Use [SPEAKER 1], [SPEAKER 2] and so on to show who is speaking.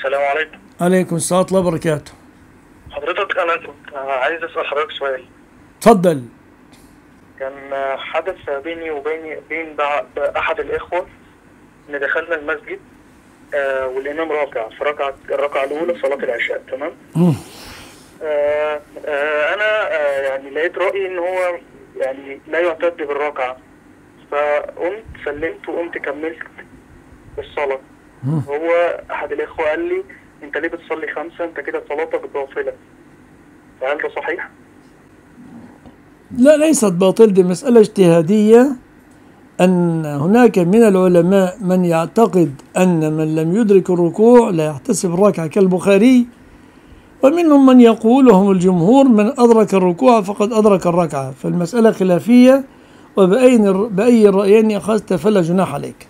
[SPEAKER 1] السلام عليكم.
[SPEAKER 2] عليكم السلام ورحمة الله وبركاته.
[SPEAKER 1] حضرتك أنا كنت عايز أسأل حضرتك سؤال.
[SPEAKER 2] تفضل
[SPEAKER 1] كان حدث بيني وبين بين أحد الإخوة إن دخلنا المسجد آه والامام راكع في ركعه الركعه الاولى صلاة العشاء تمام. آه آه أنا آه يعني لقيت رأيي إن هو يعني لا يعتد بالركعه فقمت سلمت وقمت كملت
[SPEAKER 2] الصلاة.
[SPEAKER 1] هو أحد الإخوة قال لي أنت ليه بتصلي خمسة؟ أنت كده صلاتك باطلة. فهل ده صحيح؟
[SPEAKER 2] لا ليست باطل دي مسألة اجتهادية. أن هناك من العلماء من يعتقد أن من لم يدرك الركوع لا يحتسب الركعة كالبخاري ومنهم من يقول وهم الجمهور من أدرك الركوع فقد أدرك الركعة. فالمسألة خلافية وبأي بأي الرأيين أخذت فلا جناح عليك.